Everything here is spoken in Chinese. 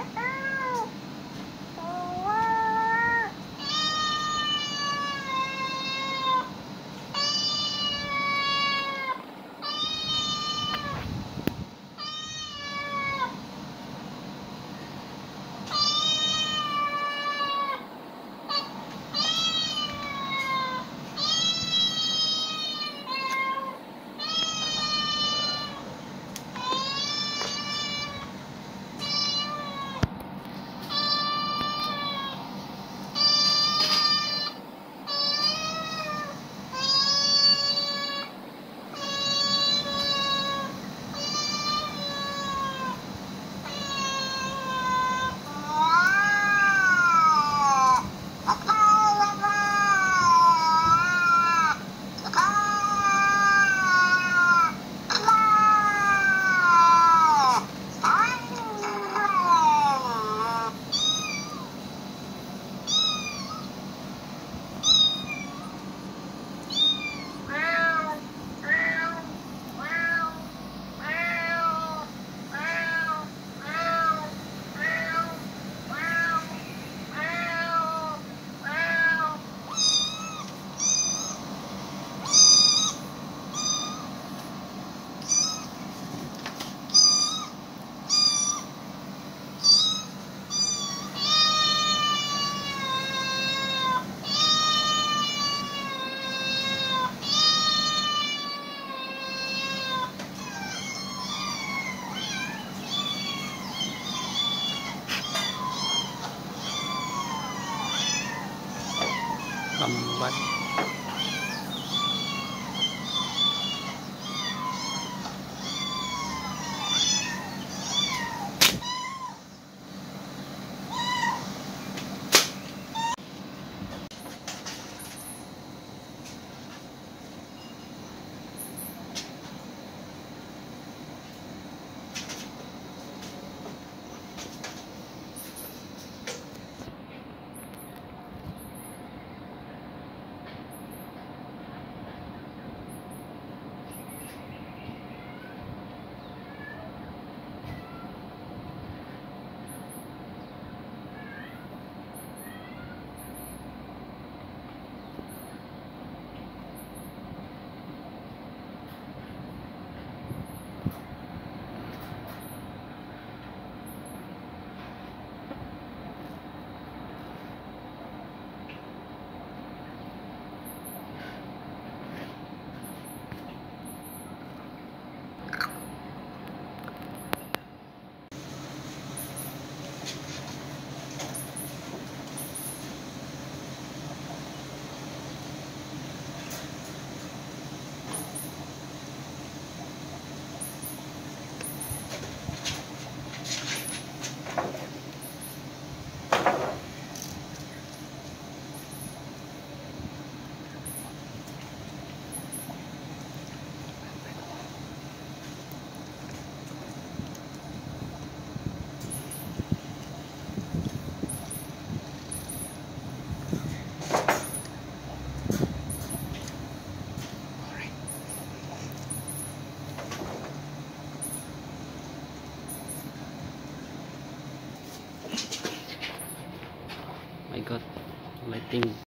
バ イ上班。没定。